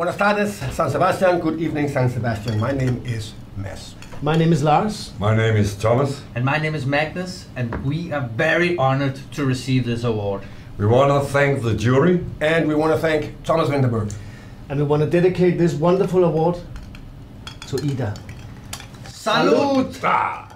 Buenas tardes, San Sebastian. Good evening, San Sebastian. My name is Mads. My name is Lars. My name is Thomas. And my name is Magnus, and we are very honored to receive this award. We want to thank the jury. And we want to thank Thomas Vinterberg. And we want to dedicate this wonderful award to Ida. Salute! Ah.